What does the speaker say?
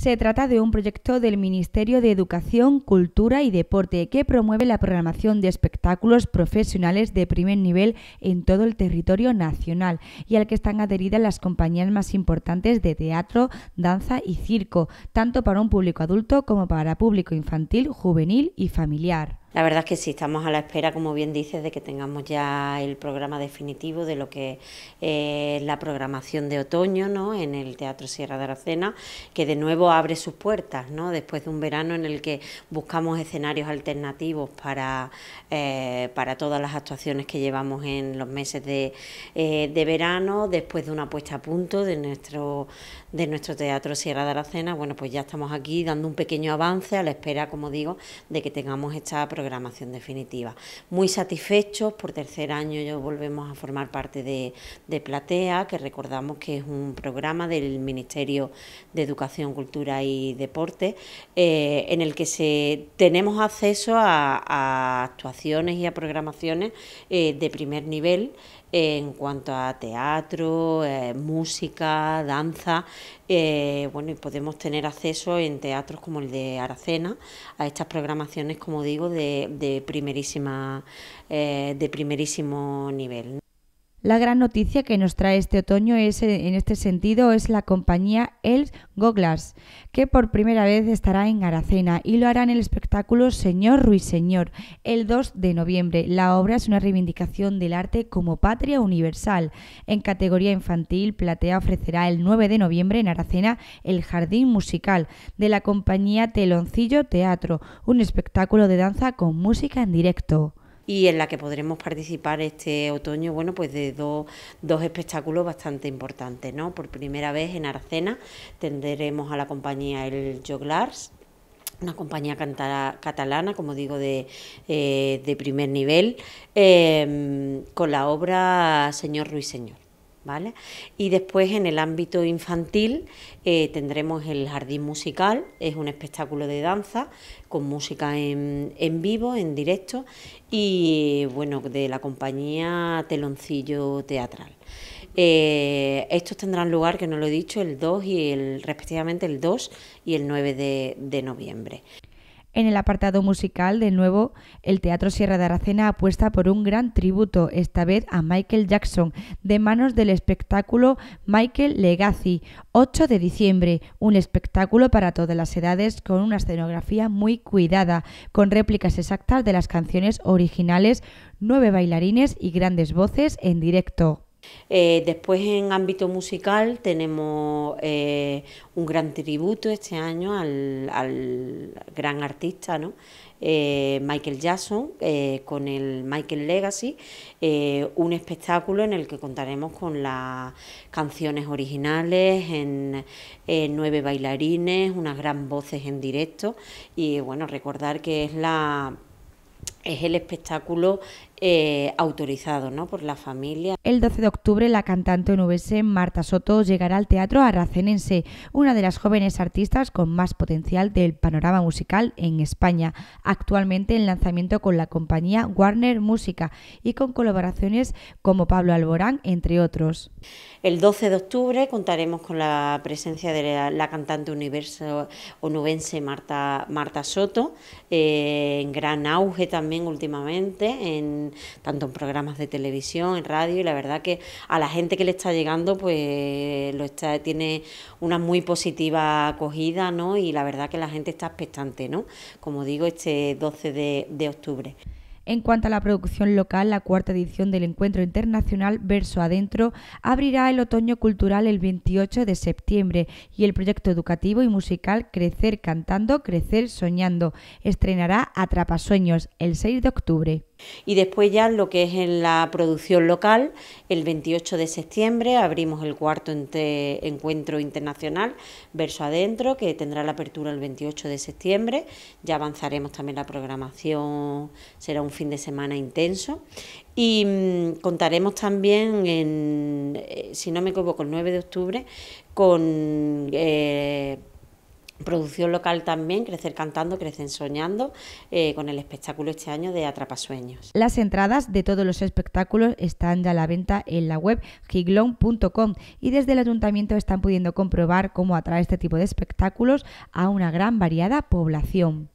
Se trata de un proyecto del Ministerio de Educación, Cultura y Deporte que promueve la programación de espectáculos profesionales de primer nivel en todo el territorio nacional y al que están adheridas las compañías más importantes de teatro, danza y circo, tanto para un público adulto como para público infantil, juvenil y familiar. La verdad es que sí, estamos a la espera, como bien dices, de que tengamos ya el programa definitivo de lo que es la programación de otoño ¿no? en el Teatro Sierra de Aracena, que de nuevo abre sus puertas, ¿no? después de un verano en el que buscamos escenarios alternativos para, eh, para todas las actuaciones que llevamos en los meses de, eh, de verano, después de una puesta a punto de nuestro, de nuestro Teatro Sierra de Aracena, bueno, pues ya estamos aquí dando un pequeño avance a la espera, como digo, de que tengamos esta programación programación definitiva. Muy satisfechos, por tercer año yo volvemos a formar parte de, Platea, que recordamos que es un programa del Ministerio de Educación, Cultura y Deporte, eh, en el que se, tenemos acceso a, actuaciones y a programaciones eh, de primer nivel en cuanto a teatro, eh, música, danza, eh, bueno, y podemos tener acceso en teatros como el de Aracena a estas programaciones, como digo, de, de primerísima, eh, de primerísimo nivel. La gran noticia que nos trae este otoño es, eh, en este sentido es la compañía Els Goglars, que por primera vez estará en Aracena y lo hará en el espectáculo Señor Ruiseñor el 2 de noviembre. La obra es una reivindicación del arte como patria universal. En categoría infantil, Platea ofrecerá el 9 de noviembre en Aracena el Jardín Musical de la compañía Teloncillo Teatro, un espectáculo de danza con música en directo y en la que podremos participar este otoño, bueno, pues de dos, espectáculos bastante importantes, ¿no? Por primera vez en Arcena tendremos a la compañía El Joglars, una compañía catalana, como digo, de, eh, primer nivel, eh, con la obra Señor Ruiseñor. ¿Vale? Y después en el ámbito infantil eh, tendremos el Jardín Musical, es un espectáculo de danza con música en, vivo, en directo, y bueno, de la compañía Teloncillo Teatral. Eh, estos tendrán lugar, que no lo he dicho, el 2 y el, respectivamente el 2 y el 9 de noviembre. En el apartado musical, de nuevo, el Teatro Sierra de Aracena apuesta por un gran tributo, esta vez a Michael Jackson, de manos del espectáculo Michael Legacy, 8 de diciembre, un espectáculo para todas las edades con una escenografía muy cuidada, con réplicas exactas de las canciones originales, nueve bailarines y grandes voces en directo. Eh, después en ámbito musical tenemos eh, un gran tributo este año al, gran artista, ¿no? Eh, Michael Jackson con el Michael Legacy, un espectáculo en el que contaremos con las canciones originales, en, nueve bailarines, unas gran voces en directo y bueno, recordar que es la es el espectáculo eh, autorizado ¿no? por la familia. El 12 de octubre la cantante onubense Marta Soto llegará al Teatro Aracenense, una de las jóvenes artistas con más potencial del panorama musical en España, actualmente en lanzamiento con la compañía Warner Música y con colaboraciones como Pablo Alborán, entre otros. El 12 de octubre contaremos con la presencia de la, cantante universo, onubense Marta, Marta Soto, eh, en gran auge también últimamente, en, tanto en programas de televisión, en radio, y la verdad que a la gente que le está llegando, pues lo está, tiene una muy positiva acogida, ¿no? Y la verdad que la gente está expectante, ¿no? Como digo, este 12 de octubre. En cuanto a la producción local, la cuarta edición del Encuentro Internacional Verso Adentro abrirá el otoño cultural el 28 de septiembre y el proyecto educativo y musical Crecer Cantando, Crecer Soñando estrenará Atrapasueños el 6 de octubre. Y después ya lo que es en la producción local, el 28 de septiembre abrimos el cuarto encuentro internacional Verso Adentro, que tendrá la apertura el 28 de septiembre. Ya avanzaremos también la programación, será un fin de semana intenso. Y mm, contaremos también, en, eh, si no me equivoco, el 9 de octubre, con... Eh, Producción local también, Crecer Cantando, Crecen Soñando, eh, con el espectáculo este año de Atrapasueños. Las entradas de todos los espectáculos están ya a la venta en la web giglon.com y desde el ayuntamiento están pudiendo comprobar cómo atrae este tipo de espectáculos a una gran variada población.